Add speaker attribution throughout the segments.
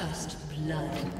Speaker 1: First blood.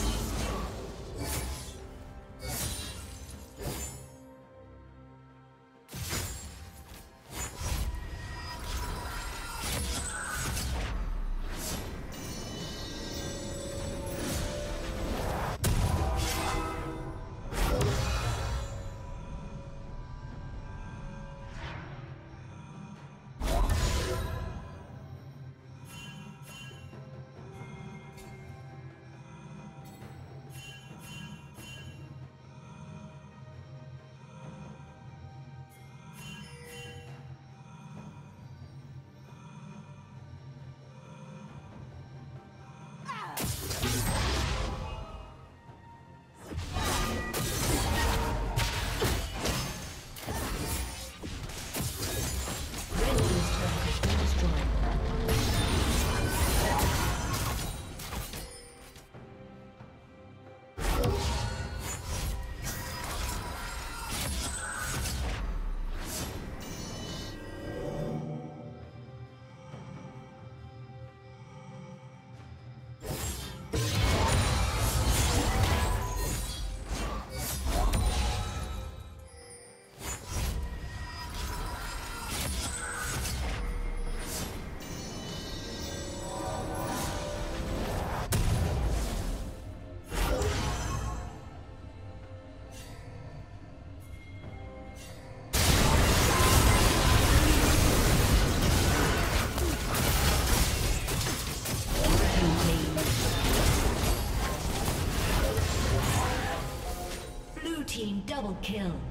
Speaker 1: Double kill.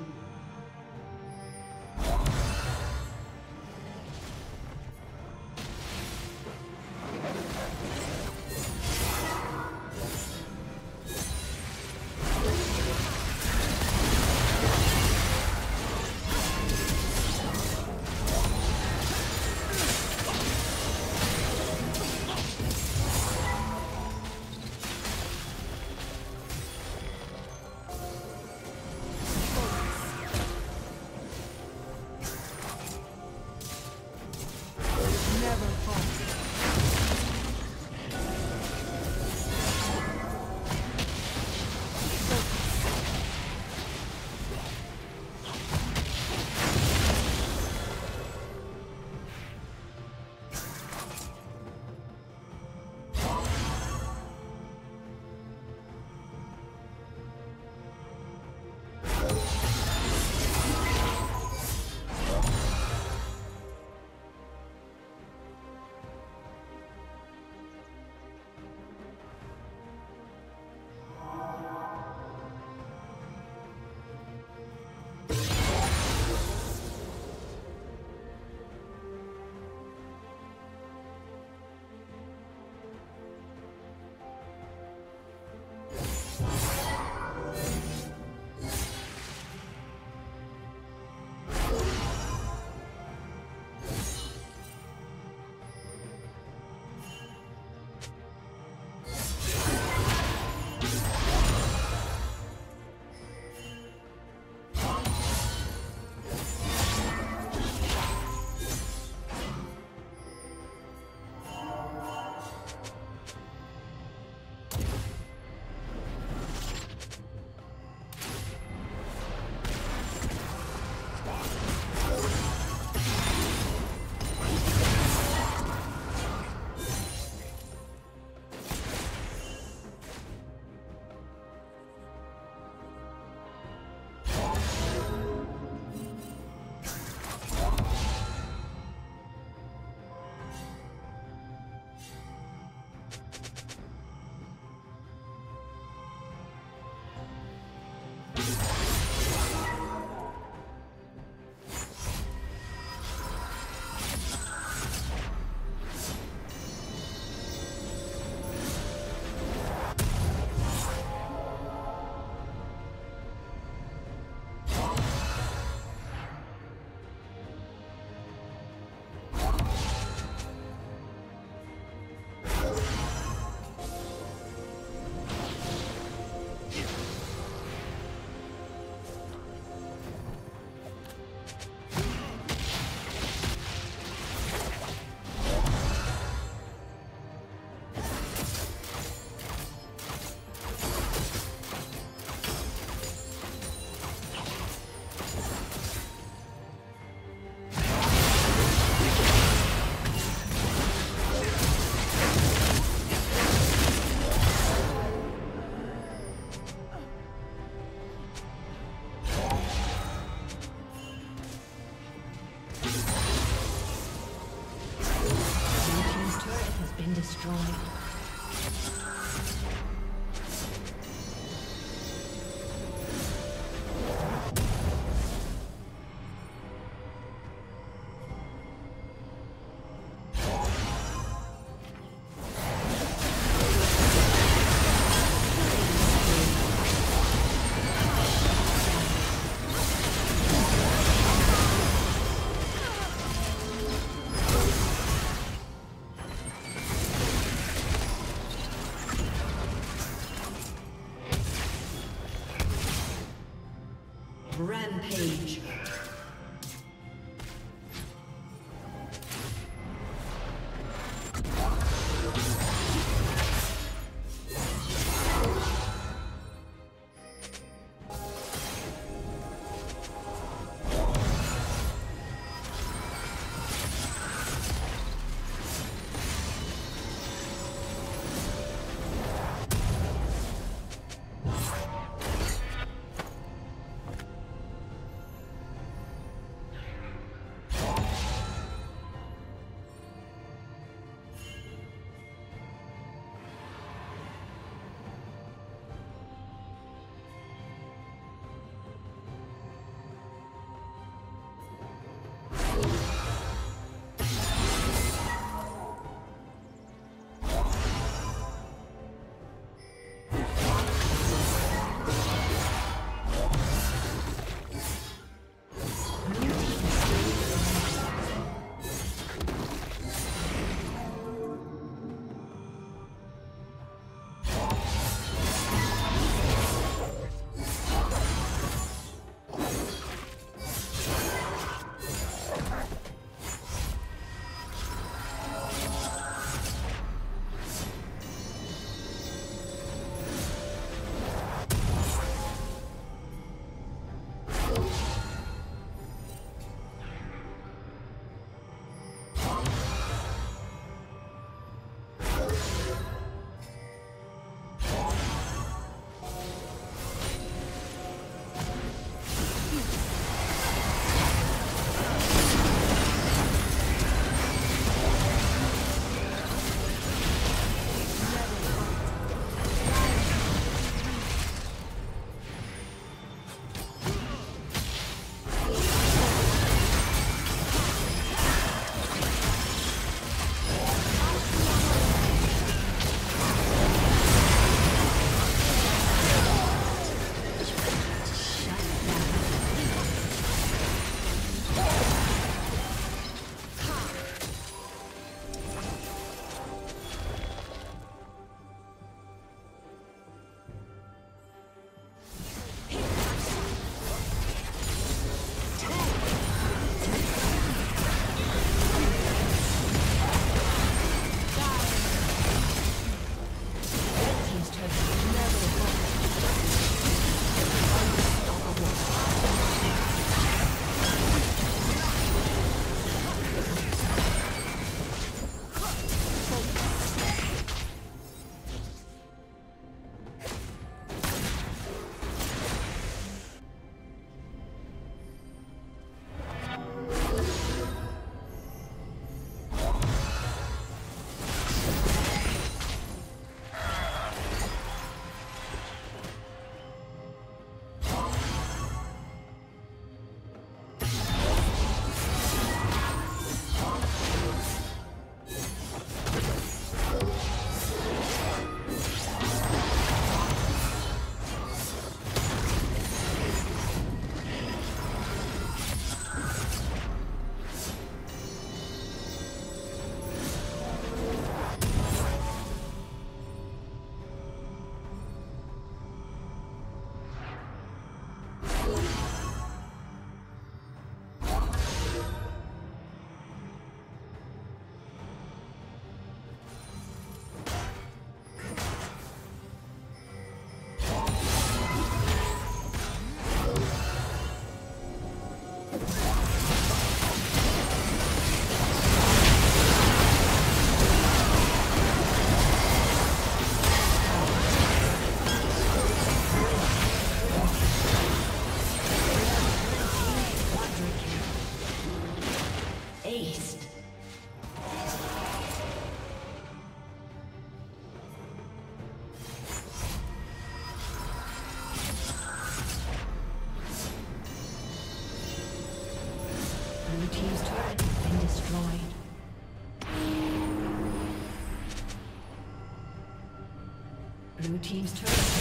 Speaker 1: Team's turret